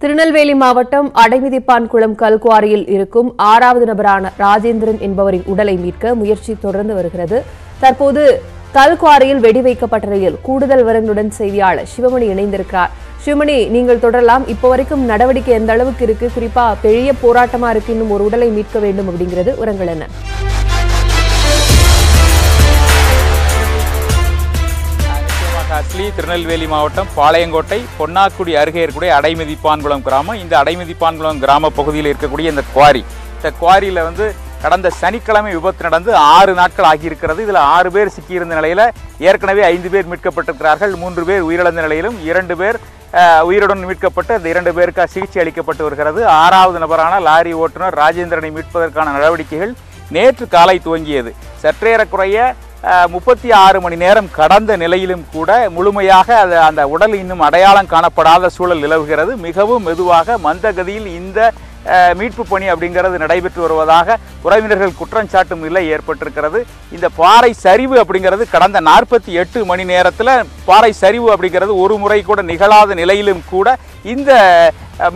திருநெல்வேலி மாவட்டம் அடைமிதிப்பான் குளம் கல்குவாரியில் இருக்கும் ஆறாவது நபரான ராஜேந்திரன் என்பவரின் உடலை மீட்க முயற்சி தொடர்ந்து வருகிறது. தற்போது கல்குவாரியில் வெடி வைக்கப்பட்ட நிலையில் கூடுதல் விவரங்களுடன் செய்தியாளர் சிவமணி இணைந்திருக்கிறார். சிவமணி நீங்கள் தொடரலாம். இப்போ வரைக்கும் நடவடிக்கை எந்த அளவுக்கு இருக்கு? குறிப்பா பெரிய போராட்டமா இருக்கு. இன்னும் ஒரு உடலை மீட்க வேண்டும் அப்படிங்கிறது உரங்கள் என்ன? நிச்சயமாக திருநெல்வேலி மாவட்டம் பாளையங்கோட்டை பொன்னாக்குடி அருகே இருக்கக்கூடிய அடைமதிப்பான்குளம் கிராமம். இந்த அடைமதிப்பான்குளம் கிராம பகுதியில் இருக்கக்கூடிய இந்த குவாரி. இந்த குவாரியில் வந்து கடந்த சனிக்கிழமை விபத்து நடந்து ஆறு நாட்கள் ஆகியிருக்கிறது. இதில் ஆறு பேர் சிக்கியிருந்த நிலையில் ஏற்கனவே ஐந்து பேர் மீட்கப்பட்டிருக்கிறார்கள். மூன்று பேர் உயிரிழந்த நிலையிலும் இரண்டு பேர் உயிருடன் மீட்கப்பட்டு அந்த இரண்டு பேருக்கு சிகிச்சை அளிக்கப்பட்டு வருகிறது. ஆறாவது நபரான லாரி ஓட்டுநர் ராஜேந்திரனை மீட்பதற்கான நடவடிக்கைகள் நேற்று காலை துவங்கியது. சற்றேறக்குறைய முப்பத்தி ஆறு மணி நேரம் கடந்த நிலையிலும் கூட முழுமையாக அது அந்த உடல் இன்னும் அடையாளம் காணப்படாத சூழல் நிலவுகிறது. மிகவும் மெதுவாக மந்தகதியில் இந்த மீட்பு பணி அப்படிங்கிறது நடைபெற்று வருவதாக உறவினர்கள் குற்றஞ்சாட்டும் நிலை ஏற்பட்டிருக்கிறது. இந்த பாறை சரிவு அப்படிங்கிறது கடந்த நாற்பத்தி எட்டு மணி நேரத்தில் பாறை சரிவு அப்படிங்கிறது ஒரு முறை கூட நிகழாத நிலையிலும் கூட இந்த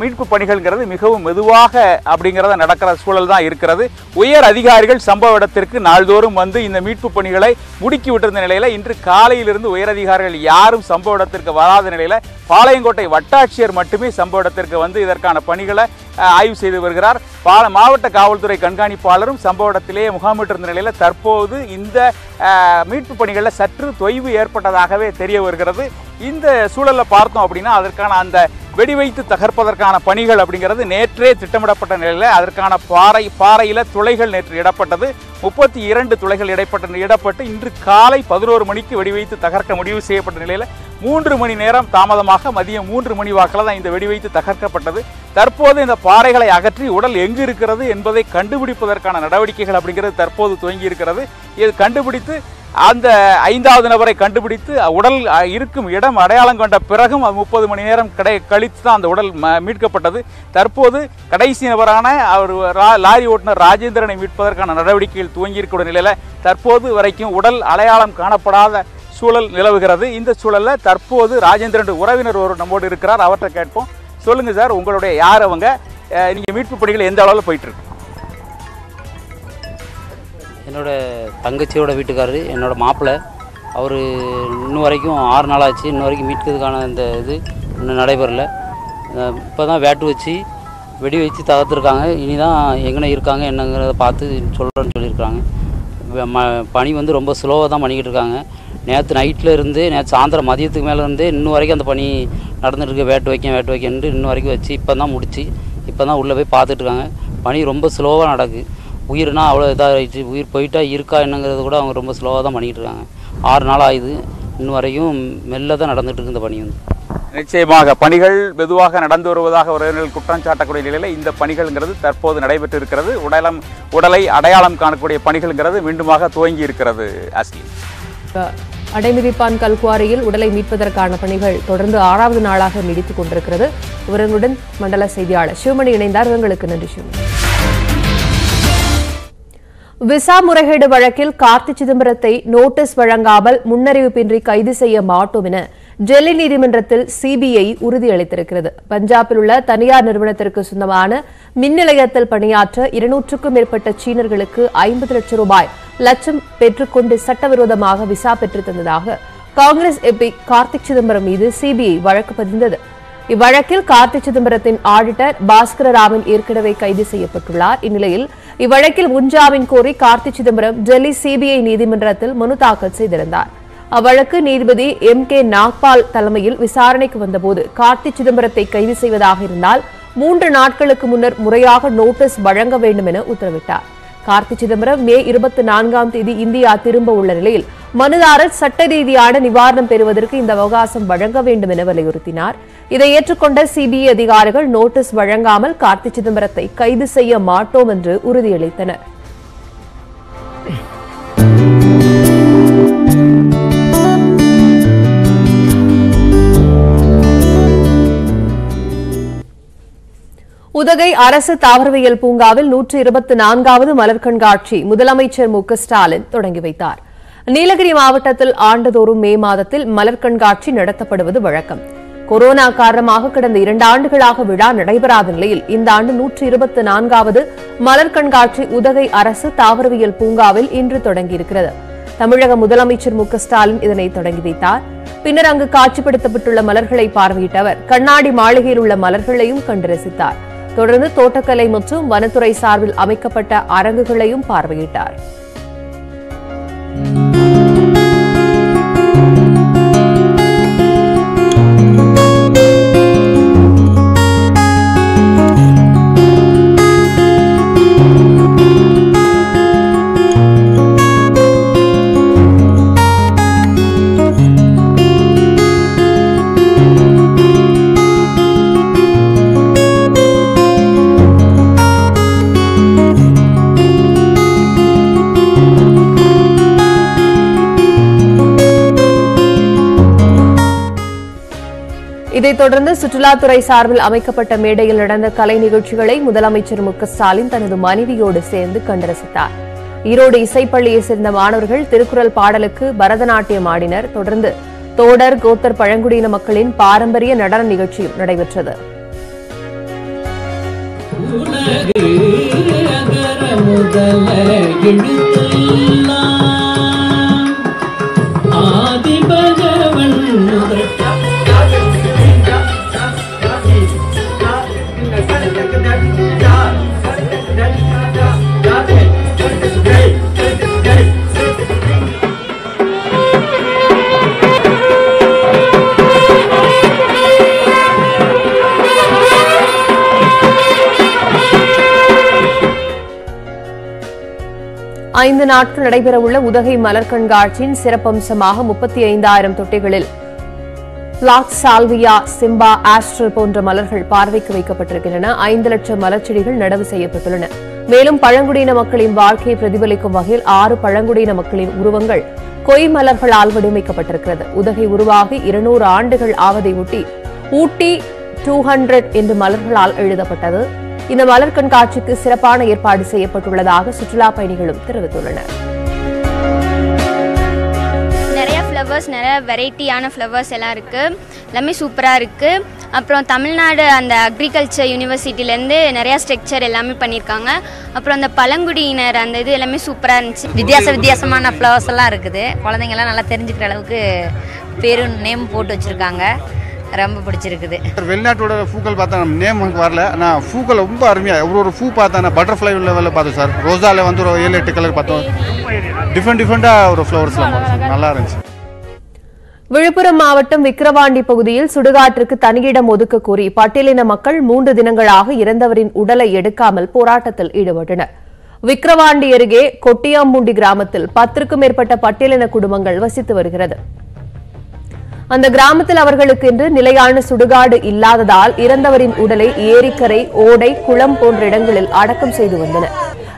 மீட்பு பணிகள்ங்கிறது மிகவும் மெதுவாக அப்படிங்கிறத நடக்கிற சூழல் தான் இருக்கிறது. உயர் அதிகாரிகள் சம்பவ இடத்திற்கு நாள்தோறும் வந்து இந்த மீட்பு பணிகளை முடுக்கி விட்டிருந்த நிலையில் இன்று காலையிலிருந்து உயர் அதிகாரிகள் யாரும் சம்பவ இடத்திற்கு வராத நிலையில் பாளையங்கோட்டை வட்டாட்சியர் மட்டுமே சம்பவ இடத்திற்கு வந்து இதற்கான பணிகளை ஆய்வு செய்து வருகிறார். பால மாவட்ட காவல்துறை கண்காணிப்பாளரும் சம்பவ இடத்திலேயே முகாமிட்டிருந்த நிலையில் தற்போது இந்த மீட்பு பணிகளில் சற்று தொய்வு ஏற்பட்டதாகவே தெரிய வருகிறது. இந்த சூழல்ல பார்த்தோம் அப்படின்னா அதற்கான அந்த வெடி வைத்து செய்வதற்கான பணிகள் அப்படிங்கிறது நேற்றே திட்டமிடப்பட்ட நிலையில் அதற்கான பாறை பாறையில் துளைகள் நேற்று இடப்பட்டது. முப்பத்தி இரண்டு துளைகள் இடப்பட்ட இடப்பட்டு இன்று காலை பதினோரு மணிக்கு வெடிவைத்து தகர்க்க முடிவு செய்யப்பட்ட நிலையில் மூன்று மணி நேரம் தாமதமாக மதியம் மூன்று மணி வாக்கில் தான் இந்த வெடிவைத்து தகர்க்கப்பட்டது. தற்போது இந்த பாறைகளை அகற்றி உடல் எங்கு இருக்கிறது என்பதை கண்டுபிடிப்பதற்கான நடவடிக்கைகள் அப்படிங்கிறது தற்போது துவங்கி இருக்கிறது. இது கண்டுபிடித்து அந்த ஐந்தாவது நபரை கண்டுபிடித்து உடல் இருக்கும் இடம் அடையாளம் கொண்ட பிறகும் முப்பது மணி நேரம் கடை கழித்து தான் அந்த உடல் ம- மீட்கப்பட்டது. தற்போது கடைசி நபரான அவர் ரா- லாரி ஓட்டுநர் ராஜேந்திரனை மீட்பதற்கான நடவடிக்கைகள் துவங்கியிருக்கிற நிலையில் தற்போது வரைக்கும் உடல் அடையாளம் காணப்படாத சூழல் நிலவுகிறது. இந்த சூழலில் தற்போது ராஜேந்திரன் உறவினர் ஒரு நம்மோடு இருக்கிறார். அவர்கிட்ட கேட்போம். சொல்லுங்கள் சார் உங்களுடைய யார் அவங்க? நீங்கள் மீட்பு பணிகள் எந்த அளவில் போயிட்டுருக்கு என்னோட தங்கச்சியோட வீட்டுக்காரரு என்னோட மாப்பிள்ளை அவர் இன்னும் வரைக்கும் ஆறு நாள் ஆச்சு இன்னும் வரைக்கும் மீட்கிறதுக்கான இந்த இது இன்னும் நடைபெறல. இப்போ தான் வேட்டு வச்சு வெடி வச்சு தகர்த்துருக்காங்க. இனி தான் எங்கன இருக்காங்க என்னங்கிறத பார்த்து சொல்கிறேன்னு சொல்லியிருக்காங்க. ம பனி வந்து ரொம்ப ஸ்லோவாக தான் பண்ணிக்கிட்டு இருக்காங்க நேற்று நைட்டில் இருந்து நேற்று சாயந்தரம் மதியத்துக்கு மேலே இருந்து இன்னும் வரைக்கும் அந்த பணி நடந்துட்டுருக்கு. வேட்டு வைக்க வேட்டு வைக்கன்ட்டு இன்னும் வரைக்கும் வச்சு இப்போ தான் முடிச்சு இப்போ தான் உள்ளே போய் பார்த்துட்ருக்காங்க பணி பனி ரொம்ப ஸ்லோவாக நடக்குது உயிர்னா அவ்வளோ இதாகிடுச்சு. உயிர் போயிட்டா இருக்கா என்னங்கிறது கூட அவங்க ரொம்ப ஸ்லோவாக தான் பண்ணிகிட்டு இருக்காங்க. ஆறு நாள் ஆகுது இன்னும் வரைக்கும் மெல்ல தான் நடந்துட்டு இருக்கு இந்த பணி வந்து. நிச்சயமாக பணிகள் மெதுவாக நடந்து வருவதாக உறவினர்கள் குற்றம் சாட்டக்கூடிய நிலையில் இந்த பணிகள்ங்கிறது தற்போது நடைபெற்று இருக்கிறது உடலம் உடலை அடையாளம் காணக்கூடிய பணிகள்ங்கிறது மீண்டுமாக துவங்கி இருக்கிறது அஸ்லி இப்ப அடைமிதிப்பான் கல்குவாரியில் உடலை மீட்பதற்கான பணிகள் தொடர்ந்து ஆறாவது நாளாக நீடித்துக் கொண்டிருக்கிறது. விவரங்களுடன் மண்டல செய்தியாளர் சிவமணி இணைந்தார். விவரங்களுக்கு நன்றி சிவமணி. விசா முறைகேடு வழக்கில் கார்த்தி சிதம்பரத்தை நோட்டீஸ் வழங்காமல் முன்னறிவிப்பின்றி கைது செய்ய மாட்டோம் என டெல்லி நீதிமன்றத்தில் சிபிஐ உறுதியளித்திருக்கிறது. பஞ்சாபில் உள்ள தனியார் நிறுவனத்திற்கு சொந்தமான மின் நிலையத்தில் பணியாற்ற இருநூற்றுக்கும் மேற்பட்ட சீனர்களுக்கு ஐம்பது லட்சம் ரூபாய் லட்சம் பெற்றுக்கொண்டு சட்டவிரோதமாக விசா பெற்றுத் தந்ததாக காங்கிரஸ் எம்பி கார்த்திக் சிதம்பரம் மீது சிபிஐ வழக்கு பதிந்தது. இவ்வழக்கில் கார்த்தி சிதம்பரத்தின் ஆடிட்டர் பாஸ்கர ராமன் ஏற்கனவே கைது செய்யப்பட்டுள்ளார். இந்நிலையில் இவ்வழக்கில் முன்ஜாமீன் கோரி கார்த்தி சிதம்பரம் டெல்லி சிபிஐ நீதிமன்றத்தில் மனு தாக்கல் செய்திருந்தார். அவ்வழக்கு நீதிபதி எம் கே நாக்பால் தலைமையில் விசாரணைக்கு வந்தபோது கார்த்தி சிதம்பரத்தை கைது செய்வதாக இருந்தால் மூன்று நாட்களுக்கு முன்னர் முறையாக நோட்டீஸ் வழங்க வேண்டும் என உத்தரவிட்டார். கார்த்தி சிதம்பரம் மே இருபத்தி நான்காம் தேதி இந்தியா திரும்ப உள்ள நிலையில் மனுதாரர் சட்ட ரீதியான நிவாரணம் பெறுவதற்கு இந்த அவகாசம் வழங்க வேண்டும் என வலியுறுத்தினார். இதை ஏற்றுக்கொண்ட சிபிஐ அதிகாரிகள் நோட்டீஸ் வழங்காமல் கார்த்தி சிதம்பரத்தை கைது செய்ய மாட்டோம் என்று உறுதியளித்தனர். உதகை அரசு தாவரவியல் பூங்காவில் நூற்று இருபத்தி நான்காவது மலர் கண்காட்சி முதலமைச்சர் மு ஸ்டாலின் தொடங்கி வைத்தார். நீலகிரி மாவட்டத்தில் ஆண்டுதோறும் மே மாதத்தில் மலர் கண்காட்சி நடத்தப்படுவது வழக்கம். கொரோனா காரணமாக கடந்த இரண்டு ஆண்டுகளாக விழா நடைபெறாத நிலையில் இந்த ஆண்டு நூற்று இருபத்தி நான்காவது மலர் கண்காட்சி உதகை அரசு தாவரவியல் பூங்காவில் இன்று தொடங்கியிருக்கிறது. தமிழக முதலமைச்சர் மு ஸ்டாலின் இதனை தொடங்கி வைத்தார். பின்னர் அங்கு காட்சிப்படுத்தப்பட்டுள்ள மலர்களை பார்வையிட்ட அவர் கண்ணாடி மாளிகையில் உள்ள மலர்களையும் கண்டு ரசித்தார். தொடர்ந்து தோட்டக்கலை மற்றும் வனத்துறை சார்பில் அமைக்கப்பட்ட அரங்குகளையும் பார்வையிட்டார். இதைத் தொடர்ந்து சுற்றுலாத்துறை சார்பில் அமைக்கப்பட்ட மேடையில் நடந்த கலை நிகழ்ச்சிகளை முதலமைச்சர் மு ஸ்டாலின் தனது மனைவியோடு சேர்ந்து கண்டரசித்தார். ஈரோடு இசைப்பள்ளியைச் சேர்ந்த மாணவர்கள் திருக்குறள் பாடலுக்கு பரதநாட்டியம் ஆடினர். தொடர்ந்து தோடர் கோத்தர் பழங்குடியின மக்களின் பாரம்பரிய நடன நிகழ்ச்சியும் நடைபெற்றது. ஆதி பகவன் ஐந்து நாட்கள் நடைபெறவுள்ள உதகை மலர் கண்காட்சியின் சிறப்பம்சமாக முப்பத்தி ஐந்தாயிரம் தொட்டிகளில் பிளாக் சால்வியா சிம்பா ஆஸ்டர் போன்ற மலர்கள் பார்வைக்கு வைக்கப்பட்டிருக்கின்றன. ஐந்து லட்சம் மலர்ச்செடிகள் நடவு செய்யப்பட்டுள்ளன. மேலும் பழங்குடியின மக்களின் வாழ்க்கையை பிரதிபலிக்கும் வகையில் ஆறு பழங்குடியின மக்களின் உருவங்கள் கொய் மலர்களால் வடிவமைக்கப்பட்டிருக்கிறது. உதகை உருவாகி இருநூறு ஆண்டுகள் ஆவதை ஒட்டி ஊட்டி டூ ஹண்ட்ரட் என்று மலர்களால் எழுதப்பட்டது. இந்த மலர் கண்காட்சிக்கு சிறப்பான ஏற்பாடு செய்யப்பட்டுள்ளதாக சுற்றுலா பயணிகளும் தெரிவித்துள்ளனர். நிறைய ஃப்ளவர்ஸ் நிறைய வெரைட்டியான ஃப்ளவர்ஸ் எல்லாம் இருக்குது எல்லாமே சூப்பராக இருக்குது அப்புறம் தமிழ்நாடு அந்த அக்ரிகல்ச்சர் யூனிவர்சிட்டிலேருந்து நிறையா ஸ்ட்ரக்சர் எல்லாமே பண்ணியிருக்காங்க. அப்புறம் அந்த பழங்குடியினர் அந்த இது எல்லாமே சூப்பராக இருந்துச்சு. வித்தியாச வித்தியாசமான ஃப்ளவர்ஸ் எல்லாம் இருக்குது. குழந்தைங்கலாம் நல்லா தெரிஞ்சுக்கிற அளவுக்கு பேரும் நேம் போட்டு வச்சுருக்காங்க. ரொம்ப பிடிச்சிருக்குது. வெளிநாட்டோட பூக்கள் பார்த்தா நம்ம நேம் எனக்கு வரல. ஆனால் பூக்கள் ரொம்ப அருமையாக ஒரு ஒரு பூ பார்த்தா நான் பட்டர்ஃப்ளை லெவலில் பார்த்தோம் சார். ரோஸாவில் வந்து ஒரு ஏழு எட்டு கலர் பார்த்தோம். டிஃப்ரெண்ட் டிஃப்ரெண்ட்டாக ஒரு ஃப்ளவர்ஸ்லாம். நல்லா இருந்துச்சு. விழுப்புரம் மாவட்டம் விக்கிரவாண்டி பகுதியில் சுடுகாட்டிற்கு தனியிடம் ஒதுக்க கோரி பட்டியலின மக்கள் மூன்று தினங்களாக இறந்தவரின் உடலை எடுக்காமல் போராட்டத்தில் ஈடுபட்டனர். விக்கிரவாண்டி அருகே கொட்டியாம்பூண்டி கிராமத்தில் பத்திற்கும் மேற்பட்ட பட்டியலின குடும்பங்கள் வசித்து வருகிறது. அந்த கிராமத்தில் அவர்களுக்கு இன்று நிலையான சுடுகாடு இல்லாததால் இறந்தவரின் உடலை ஏரிக்கரை ஓடை குளம் போன்ற இடங்களில் அடக்கம் செய்து வந்தனர்.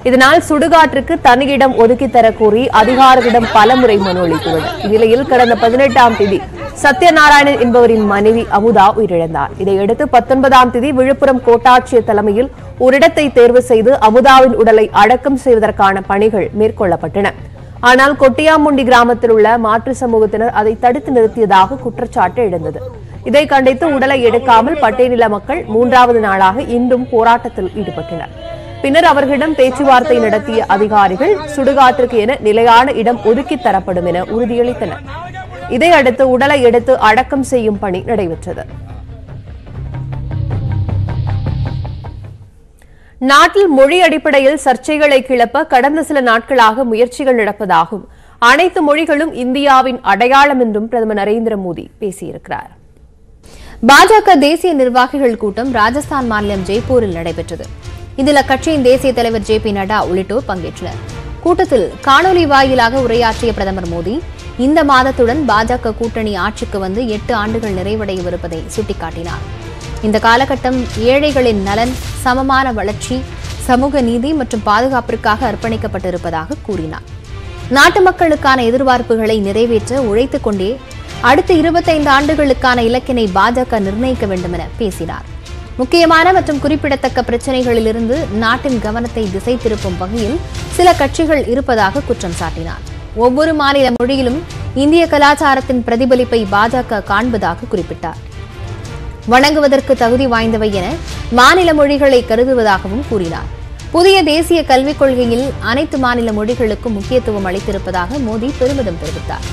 இதனால் சுடுகாட்டிற்கு தனியிடம் இடம் ஒதுக்கித் தரக் அதிகாரிகளிடம் பலமுறை மனு அளித்துள்ளனர். இந்நிலையில் கடந்த பதினெட்டாம் தேதி சத்யநாராயணன் என்பவரின் மனைவி அமுதா உயிரிழந்தார். இதையடுத்து பத்தொன்பதாம் தேதி விழுப்புரம் கோட்டாட்சியர் தலைமையில் ஒரு இடத்தை தேர்வு செய்து அமுதாவின் உடலை அடக்கம் செய்வதற்கான பணிகள் மேற்கொள்ளப்பட்டன. ஆனால் கொட்டியாமுண்டி கிராமத்தில் உள்ள மாற்று சமூகத்தினர் அதை தடுத்து நிறுத்தியதாக குற்றச்சாட்டு எழுந்தது. இதை கண்டித்து உடலை எடுக்காமல் பட்டேநில மக்கள் மூன்றாவது நாளாக இன்றும் போராட்டத்தில் ஈடுபட்டனர். பின்னர் அவர்களிடம் பேச்சுவார்த்தை நடத்திய அதிகாரிகள் சுடுகாட்டிற்கு என நிலையான இடம் ஒதுக்கித் தரப்படும் என உறுதியளித்தனர். இதையடுத்து உடலை எடுத்து அடக்கம் செய்யும் பணி நடைபெற்றது. நாட்டில் மொழி அடிப்படையில் சர்ச்சைகளை கிளப்ப கடந்த சில நாட்களாக முயற்சிகள் நடப்பதாகும். அனைத்து மொழிகளும் இந்தியாவின் அடையாளம் என்றும் பிரதமர் நரேந்திர மோடி பேசியிருக்கிறார். பாஜக தேசிய நிர்வாகிகள் கூட்டம் ராஜஸ்தான் மாநிலம் ஜெய்ப்பூரில் நடைபெற்றது. இதில் அக்கட்சியின் தேசிய தலைவர் ஜே பி நட்டா உள்ளிட்டோர் பங்கேற்றனர். கூட்டத்தில் காணொலி வாயிலாக உரையாற்றிய பிரதமர் மோடி இந்த மாதத்துடன் பாஜக கூட்டணி ஆட்சிக்கு வந்து எட்டு ஆண்டுகள் நிறைவடையவிருப்பதை சுட்டிக்காட்டினாா் இந்த காலகட்டம் ஏழைகளின் நலன் சமமான வளர்ச்சி சமூக நீதி மற்றும் பாதுகாப்பிற்காக அர்ப்பணிக்கப்பட்டிருப்பதாக கூறினார். நாட்டு மக்களுக்கான எதிர்பார்ப்புகளை நிறைவேற்ற உழைத்துக் கொண்டே அடுத்த இருபத்தைந்து ஆண்டுகளுக்கான இலக்கினை பாஜக நிர்ணயிக்க வேண்டும் என பேசினார். முக்கியமான மற்றும் குறிப்பிடத்தக்க பிரச்சனைகளிலிருந்து நாட்டின் கவனத்தை திசை திருப்பும் வகையில் சில கட்சிகள் இருப்பதாக குற்றம் சாட்டினார். ஒவ்வொரு மாநில மொழியிலும் இந்திய கலாச்சாரத்தின் பிரதிபலிப்பை பாஜக காண்பதாக குறிப்பிட்டார். வணங்குவதற்கு தகுதி வாய்ந்தவை என மாநில மொழிகளை கருதுவதாகவும் கூறினார். புதிய தேசிய கல்விக் கொள்கையில் அனைத்து மாநில மொழிகளுக்கும் முக்கியத்துவம் அளித்திருப்பதாக மோடி பெருமிதம் தெரிவித்தார்.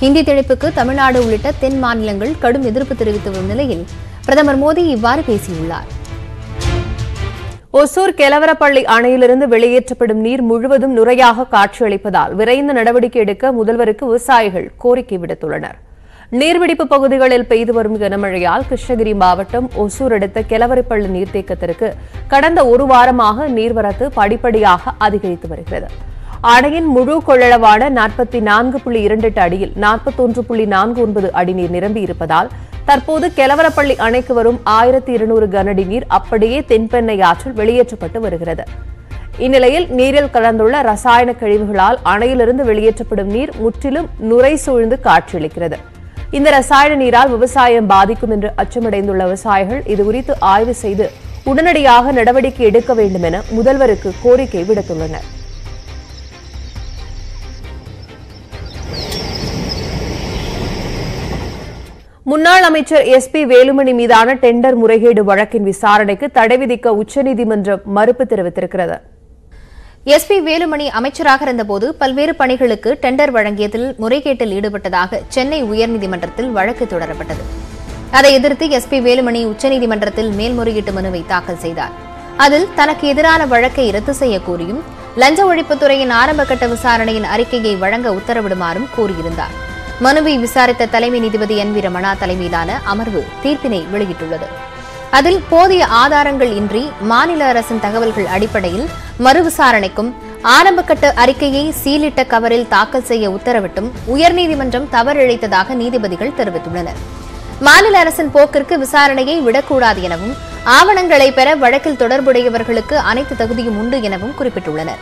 ஹிந்தி திணிப்புக்கு தமிழ்நாடு உள்ளிட்ட தென் மாநிலங்கள் கடும் எதிர்ப்பு தெரிவித்து வரும் நிலையில் பிரதமர் மோடி இவ்வாறு பேசியுள்ளார். ஒசூர் கெலவரப்பள்ளி அணையிலிருந்து வெளியேற்றப்படும் நீர் முழுவதும் நுரையாக காட்சியளிப்பதால் விரைந்து நடவடிக்கை எடுக்க முதல்வருக்கு விவசாயிகள் கோரிக்கை விடுத்துள்ளனர். நீர்பிடிப்பு பகுதிகளில் பெய்து வரும் கனமழையால் கிருஷ்ணகிரி மாவட்டம் ஒசூர் அடுத்த கெலவரப்பள்ளி நீர்த்தேக்கத்திற்கு கடந்த ஒரு வாரமாக நீர்வரத்து படிப்படியாக அதிகரித்து வருகிறது. அணையின் முழு கொள்ளளவான நாற்பத்தி நான்கு புள்ளி இரண்டு எட்டு அடியில் நாற்பத்தொன்று புள்ளி நான்கு ஒன்பது அடி நீர் நிரம்பி இருப்பதால் தற்போது கெலவரப்பள்ளி அணைக்கு வரும் ஆயிரத்தி இருநூறு கனஅடி நீர் அப்படியே தென்பெண்ணை ஆற்றில் வெளியேற்றப்பட்டு வருகிறது. இந்நிலையில் நீரில் கலந்துள்ள ரசாயன கழிவுகளால் அணையிலிருந்து வெளியேற்றப்படும் நீர் முற்றிலும் நுரை சூழ்ந்து காட்சியளிக்கிறது. இந்த ரசாயன நீரால் விவசாயம் பாதிக்கும் என்று அச்சமடைந்துள்ள விவசாயிகள் இதுகுறித்து ஆய்வு செய்து உடனடியாக நடவடிக்கை எடுக்க வேண்டும் என முதல்வருக்கு கோரிக்கை விடுத்துள்ளனர். முன்னாள் அமைச்சர் எஸ் பி வேலுமணி மீதான டெண்டர் முறைகேடு வழக்கின் விசாரணைக்கு தடை விதிக்க உச்சநீதிமன்றம் மறுப்பு தெரிவித்திருக்கிறது. எஸ்பி வேலுமணி அமைச்சராக இருந்தபோது பல்வேறு பணிகளுக்கு டெண்டர் வழங்கியதில் முறைகேட்டில் ஈடுபட்டதாக சென்னை உயர்நீதிமன்றத்தில் வழக்கு தொடரப்பட்டது. அதை எதிர்த்து எஸ்பி வேலுமணி உச்சநீதிமன்றத்தில் மேல்முறையீட்டு மனுவை தாக்கல் செய்தார். அதில் தனக்கு எதிரான வழக்கை ரத்து செய்ய கோரியும் லஞ்ச ஒழிப்புத்துறையின் ஆரம்பகட்ட விசாரணையின் அறிக்கையை வழங்க உத்தரவிடுமாறும் கூறியிருந்தார். மனுவை விசாரித்த தலைமை நீதிபதி என் வி ரமணா தலைமையிலான அமர்வு தீர்ப்பினை வெளியிட்டுள்ளது. அதில் போதிய ஆதாரங்கள் இன்றி மாநில அரசின் தகவல்கள் அடிப்படையில் மறுவிசாரணைக்கும் ஆரம்பக்கட்ட ஆரம்பகட்ட அறிக்கையை சீலிட்ட கவரில் தாக்கல் செய்ய உத்தரவிட்டும் உயர்நீதிமன்றம் தவறிழைத்ததாக நீதிபதிகள் தெரிவித்துள்ளனர். மாநில அரசின் போக்கிற்கு விசாரணையை விடக்கூடாது எனவும் ஆவணங்களை பெற வழக்கில் தொடர்புடையவர்களுக்கு அனைத்து தகுதியும் உண்டு எனவும் குறிப்பிட்டுள்ளனர்.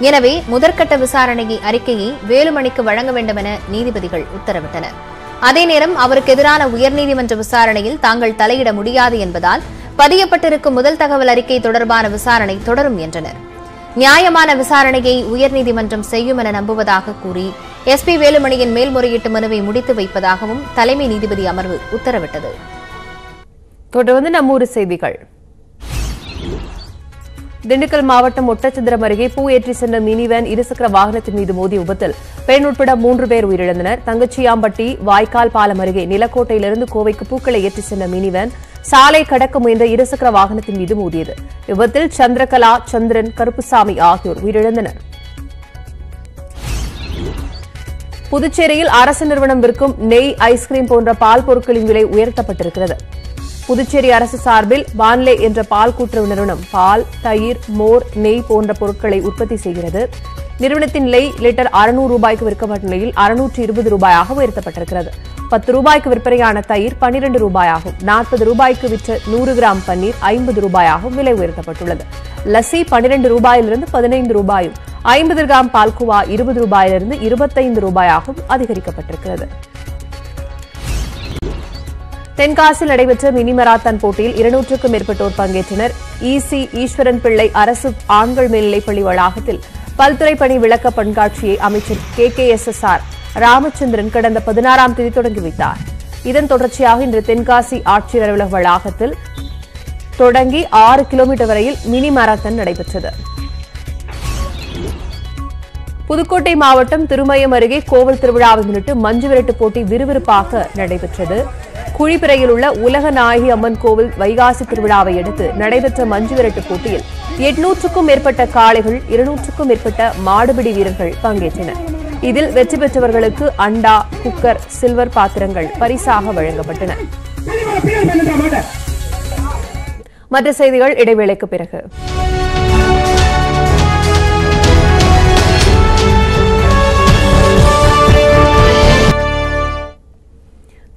எனவே முதற்கட்ட விசாரணையை அறிக்கையை வேலுமணிக்கு வழங்க வேண்டும் என நீதிபதிகள் உத்தரவிட்டனர். அதே நேரம் அவருக்கு எதிரான உயர்நீதிமன்ற விசாரணையில் தாங்கள் தலையிட முடியாது என்பதால் பதியப்பட்டிருக்கும் முதல் தகவல் அறிக்கை தொடர்பான விசாரணை தொடரும் என்றனர். நியாயமான விசாரணையை உயர்நீதிமன்றம் செய்யும் என நம்புவதாக கூறி எஸ்பி வேலுமணியின் மேல்முறையீட்டு மனுவை முடித்து வைப்பதாகவும் தலைமை நீதிபதி அமர்வு உத்தரவிட்டது. தொடர்ந்து நம்மூர் செய்திகள். திண்டுக்கல் மாவட்டம் ஒட்டச்சந்திரம் அருகே பூ ஏற்றி சென்ற மினி வேன் இருசக்கர வாகனத்தின் மீது மோதிய விபத்தில் பெண் உட்பட மூன்று பேர் உயிரிழந்தனர். தங்கச்சியாம்பட்டி வாய்க்கால் பாலம் அருகே நிலக்கோட்டையிலிருந்து கோவைக்கு பூக்களை ஏற்றி சென்ற மினி வேன் சாலை கடக்க முயன்ற இருசக்கர வாகனத்தின் மீது மோதியது. விபத்தில் சந்திரகலா சந்திரன் கருப்புசாமி ஆகியோர் உயிரிழந்தனர். புதுச்சேரியில் அரசு நிறுவனம் விற்கும் நெய் ஐஸ்கிரீம் போன்ற பால் பொருட்களின் விலை உயர்த்தப்பட்டிருக்கிறது. புதுச்சேரி அரசு சார்பில் வான்லே என்ற பால் கூட்டுறவு நிறுவனம் பால் தயிர் மோர் நெய் போன்ற பொருட்களை உற்பத்தி செய்கிறது. நிறுவனத்தின் நெய் லிட்டர் அறுநூறு ரூபாய்க்கு விற்கப்பட்ட நிலையில் அறுநூற்று இருபது ரூபாயாக உயர்த்தப்பட்டிருக்கிறது. பத்து ரூபாய்க்கு விற்பனையான தயிர் பனிரெண்டு ரூபாயாகும். நாற்பது ரூபாய்க்கு விற்ற நூறு கிராம் பன்னீர் ஐம்பது ரூபாயாகவும் விலை உயர்த்தப்பட்டுள்ளது. லசி பனிரெண்டு ரூபாயிலிருந்து பதினைந்து ரூபாயும் ஐம்பது கிராம் பால்குவா இருபது ரூபாயிலிருந்து இருபத்தைந்து ரூபாயாகவும் அதிகரிக்கப்பட்டிருக்கிறது. தென்காசியில் நடைபெற்ற மினி மராத்தான் போட்டியில் இருநூற்றுக்கும் மேற்பட்டோர் பங்கேற்றனர். இசி ஈஸ்வரன் பிள்ளை அரசு ஆண்கள் மேல்நிலைப்பள்ளி வளாகத்தில் பல்துறை பணி விளக்க கண்காட்சியை அமைச்சர் K K S S R Ramachandran கடந்த பதினாறாம் தேதி தொடங்கி வைத்தார். இதன் தொடர்ச்சியாக இன்று தென்காசி ஆட்சியர் அலுவலக வளாகத்தில் தொடங்கி ஆறு கிலோமீட்டர் வரையில் மினி மாரத்தான் நடைபெற்றது. புதுக்கோட்டை மாவட்டம் திருமயம் அருகே கோவில் திருவிழாவை முன்னிட்டு மஞ்சு விரட்டு போட்டி விறுவிறுப்பாக நடைபெற்றது. குழிப்பிறையில் உள்ள உலக நாயகி அம்மன் கோவில் வைகாசி திருவிழாவை அடுத்து நடைபெற்ற மஞ்சு விரட்டு போட்டியில் எட்நூற்றுக்கும் மேற்பட்ட காளைகள் இருநூற்றுக்கும் மேற்பட்ட மாடுபிடி வீரர்கள் பங்கேற்றனர். இதில் வெற்றி பெற்றவர்களுக்கு அண்டா குக்கர் சில்வர் பாத்திரங்கள் பரிசாக வழங்கப்பட்டன. மற்ற செய்திகள் இடைவேளைக்கு பிறகு.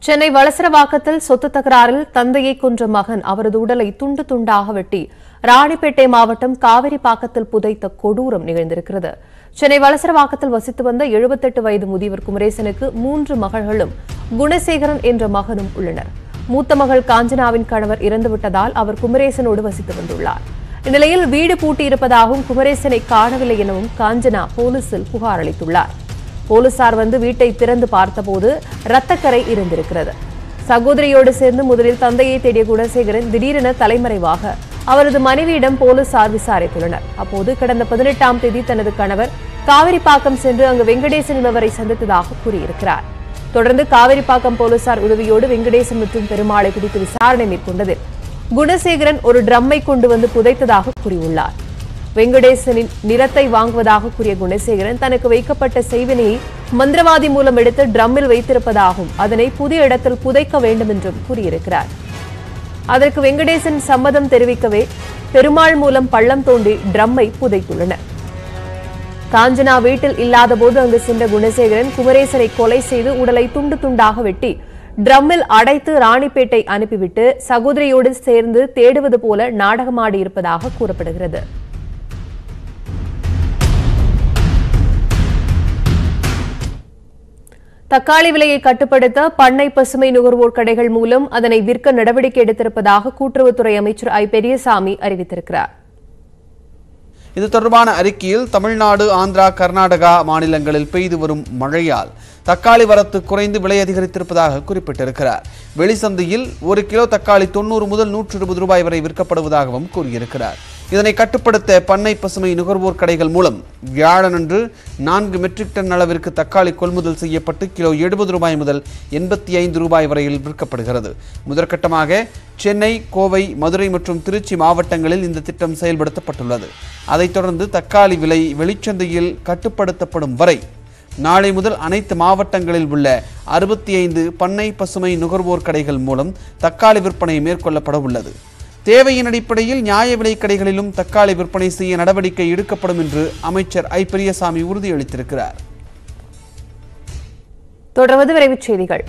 சென்னை வளசரவாக்கத்தில் சொத்து தகராறில் தந்தையை கொன்ற மகன் அவரது உடலை துண்டு துண்டாக வெட்டி ராணிப்பேட்டை மாவட்டம் காவிரிப்பாக்கத்தில் புதைத்த கொடூரம் நிகழ்ந்திருக்கிறது. சென்னை வளசரவாக்கத்தில் வசித்து வந்த எழுபத்தெட்டு வயது முதியவர் குமரேசனுக்கு மூன்று மகள்களும் குணசேகரன் என்ற மகனும் உள்ளனர். மூத்த மகள் காஞ்சனாவின் கணவர் இறந்துவிட்டதால் அவர் குமரேசனோடு வசித்து வந்துள்ளார். இந்நிலையில் வீடு பூட்டியிருப்பதாகவும் குமரேசனை காணவில்லை எனவும் காஞ்சனா போலீசில் புகார் அளித்துள்ளார். போலீசார் வந்து வீட்டை திறந்து பார்த்தபோது ரத்தக்கரை இருந்திருக்கிறது. சகோதரியோடு சேர்ந்து முதலில் தந்தையை தேடிய குணசேகரன் திடீரென தலைமறைவாக அவரது மனைவியிடம் போலீசார் விசாரித்துள்ளனர். அப்போது கடந்த பதினெட்டாம் தேதி தனது கணவர் காவிரிப்பாக்கம் சென்று அங்கு வெங்கடேசன் என்பவரை சந்தித்ததாக கூறியிருக்கிறார். தொடர்ந்து காவிரிப்பாக்கம் போலீசார் உதவியோடு வெங்கடேசன் மற்றும் பெருமாளை பிடித்து விசாரணை மேற்கொண்டதில் குணசேகரன் ஒரு ட்ரம்மை கொண்டு வந்து புதைத்ததாக கூறியுள்ளார். வெங்கடேசனின் நிலத்தை வாங்குவதாக கூறிய குணசேகரன் தனக்கு வைக்கப்பட்ட செய்வினையை மந்திரவாதி மூலம் எடுத்து ட்ரம்மில் வைத்திருப்பதாகவும் அதனை புதிய இடத்தில் புதைக்க வேண்டும் என்றும் கூறியிருக்கிறார். அதற்கு வெங்கடேசன் சம்மதம் தெரிவிக்கவே பெருமாள் மூலம் பள்ளம் தோண்டி ட்ரம்மை புதைத்துள்ளனர். காஞ்சனா வீட்டில் இல்லாதபோது அங்கு சென்ற குணசேகரன் குமரேசனை கொலை செய்து உடலை துண்டு துண்டாக வெட்டி ட்ரம்மில் அடைத்து ராணிப்பேட்டை அனுப்பிவிட்டு சகோதரியோடு சேர்ந்து தேடுவது போல நாடகமாடியிருப்பதாக கூறப்படுகிறது. தக்காளி விலையை கட்டுப்படுத்த பண்ணை பசுமை நுகர்வோர் கடைகள் மூலம் அதனை விற்க நடவடிக்கை எடுத்திருப்பதாக கூட்டுறவுத்துறை அமைச்சர் ஐ. பெரியசாமி அறிவித்திருக்கிறார். இது தொடர்பான அறிக்கையில் தமிழ்நாடு ஆந்திரா கர்நாடகா மாநிலங்களில் பெய்து வரும் மழையால் தக்காளி வரத்து குறைந்து விலை அதிகரித்திருப்பதாக குறிப்பிட்டிருக்கிறார். வெளிசந்தையில் ஒரு கிலோ தக்காளி தொண்ணூறு முதல் நூற்று இருபது ரூபாய் வரை விற்கப்படுவதாகவும் கூறியிருக்கிறார். இதனை கட்டுப்படுத்த பண்ணை பசுமை நுகர்வோர் கடைகள் மூலம் வியாழனன்று நான்கு மெட்ரிக் டன் அளவிற்கு தக்காளி கொள்முதல் செய்யப்பட்டு கிலோ எழுபது ரூபாய் முதல் எண்பத்தி ஐந்து ரூபாய் வரையில் விற்கப்படுகிறது. முதற்கட்டமாக சென்னை கோவை மதுரை மற்றும் திருச்சி மாவட்டங்களில் இந்த திட்டம் செயல்படுத்தப்பட்டுள்ளது. அதைத் தொடர்ந்து தக்காளி விலை வெளிச்சந்தையில் கட்டுப்படுத்தப்படும் வரை நாளை முதல் அனைத்து மாவட்டங்களில் உள்ள அறுபத்தி ஐந்து பண்ணை பசுமை நுகர்வோர் கடைகள் மூலம் தக்காளி விற்பனை மேற்கொள்ளப்பட உள்ளது. தேவையின் அடிப்படையில் நியாய விலைக் கடைகளிலும் தக்காளி விற்பனை செய்ய நடவடிக்கை எடுக்கப்படும் என்று அமைச்சர் ஐ. பெரியசாமி உறுதியளித்திருக்கிறார். தொடர்வது விரைவுச் செய்திகள்.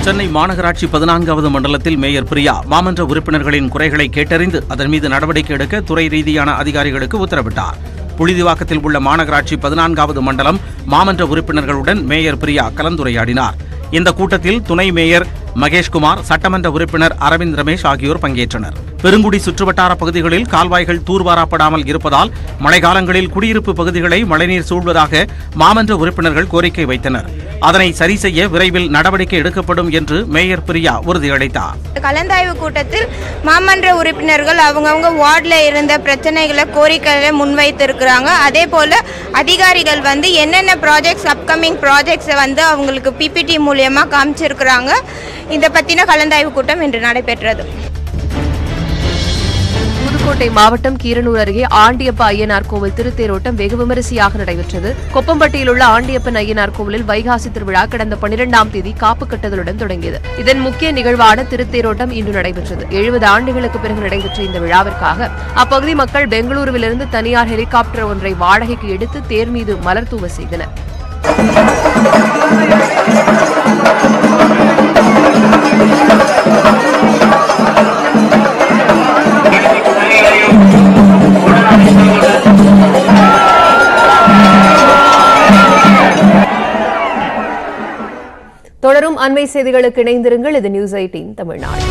சென்னை மாநகராட்சி பதினான்காவது மண்டலத்தில் மேயர் பிரியா மாமன்ற உறுப்பினர்களின் குறைகளை கேட்டறிந்து அதன் மீது நடவடிக்கை எடுக்க துறை ரீதியான அதிகாரிகளுக்கு உத்தரவிட்டார். புழுதிவாக்கத்தில் உள்ள மாநகராட்சி பதினான்காவது மண்டலம் மாமன்ற உறுப்பினர்களுடன் மேயர் பிரியா கலந்துரையாடினார். இந்த கூட்டத்தில் துணை மேயர் மகேஷ்குமார் சட்டமன்ற உறுப்பினர் அரவிந்த் ரமேஷ் ஆகியோர் பங்கேற்றனர். பெருங்குடி சுற்றுவட்டார பகுதிகளில் கால்வாய்கள் தூர்வாரப்படாமல் இருப்பதால் மழைக்காலங்களில் குடியிருப்பு பகுதிகளை மழைநீர் சூழ்வதாக மாமன்ற உறுப்பினர்கள் கோரிக்கை வைத்தனர். அதனை சரி செய்ய விரைவில் நடவடிக்கை எடுக்கப்படும் என்று மேயர் பிரியா உறுதியளித்தார். கலந்தாய்வு கூட்டத்தில் மாமன்ற உறுப்பினர்கள் அவங்கவுங்க வார்டில் இருந்த பிரச்சனைகளை கோரிக்கைகளை முன்வைத்திருக்கிறாங்க. அதே போல் அதிகாரிகள் வந்து என்னென்ன ப்ராஜெக்ட்ஸ் அப்கமிங் ப்ராஜெக்ட்ஸை வந்து அவங்களுக்கு பிபிடி மூலியமாக காமிச்சிருக்கிறாங்க. இதை பற்றின கலந்தாய்வு கூட்டம் இன்று நடைபெற்றது. புதுக்கோட்டை மாவட்டம் கீரனூர் அருகே ஆண்டியப்ப ஐயனார் கோவில் திருத்தேரோட்டம் வெகு விமரிசையாக நடைபெற்றது. கொப்பம்பட்டியில் உள்ள ஆண்டியப்பன் ஐயனார் கோவிலில் வைகாசி திருவிழா கடந்த பனிரெண்டாம் தேதி காப்பு கட்டுதலுடன் தொடங்கியது. இதன் முக்கிய நிகழ்வான திருத்தேரோட்டம் இன்று நடைபெற்றது. எழுபது ஆண்டுகளுக்கு பிறகு நடைபெற்ற இந்த விழாவிற்காக அப்பகுதி மக்கள் பெங்களூருவிலிருந்து தனியார் ஹெலிகாப்டர் ஒன்றை வாடகைக்கு எடுத்து தேர் மீது மலர் தூவ செய்தனர். you. அண்மை செய்திகளுக்கு இணைந்திருங்கள். இது நியூஸ் எயிட்டீன் தமிழ்நாடு.